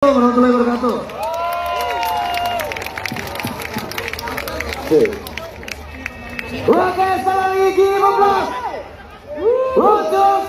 warahmatullahi wabarakatuh. Oke, sekali lagi 15 untuk.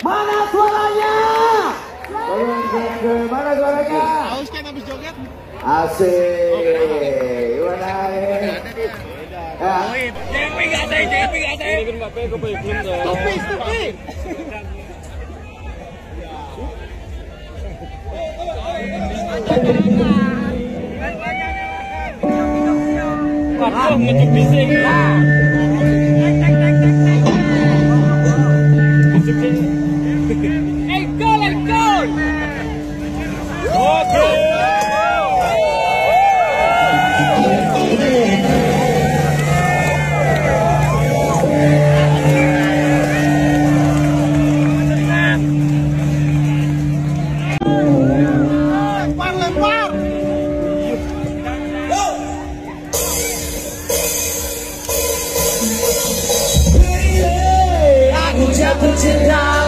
Mana suaranya? Mana suaranya? Kan? Asik. Gimana? Ya. Ini kan topi. Waduh, ngecek Put it down.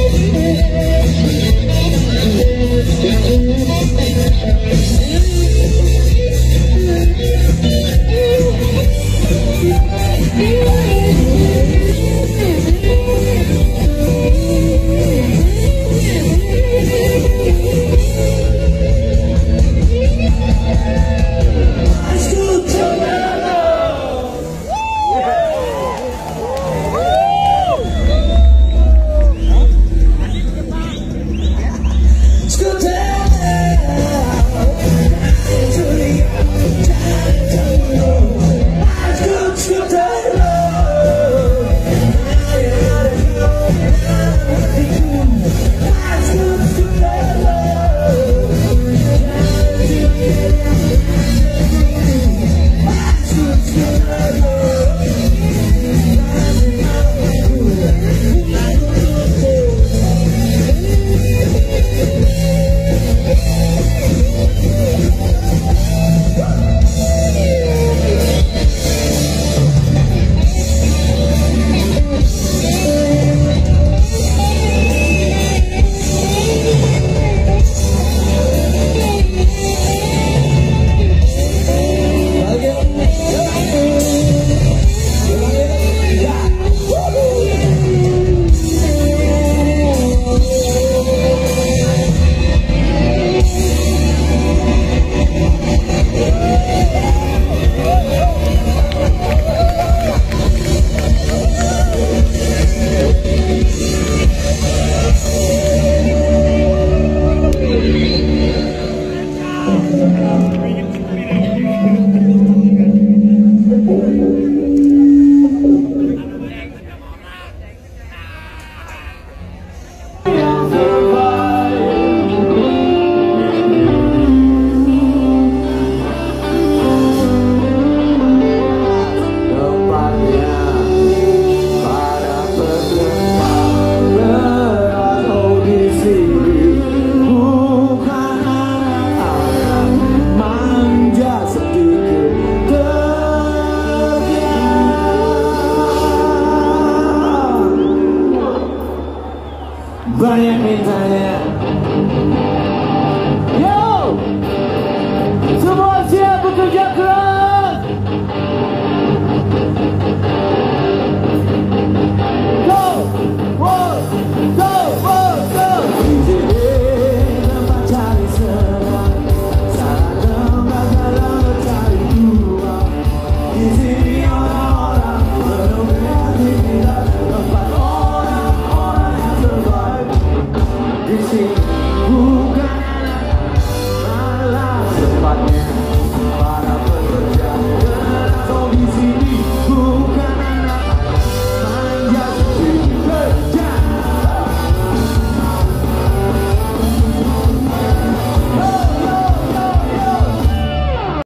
Yeah. Yo!